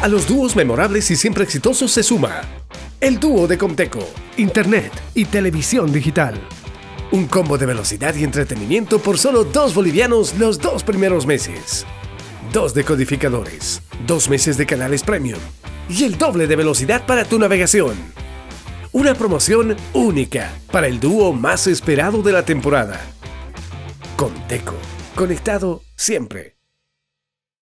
A los dúos memorables y siempre exitosos se suma el dúo de Comteco, Internet y televisión digital. Un combo de velocidad y entretenimiento por solo dos bolivianos los dos primeros meses. Dos decodificadores, dos meses de canales premium y el doble de velocidad para tu navegación. Una promoción única para el dúo más esperado de la temporada. Comteco, conectado siempre.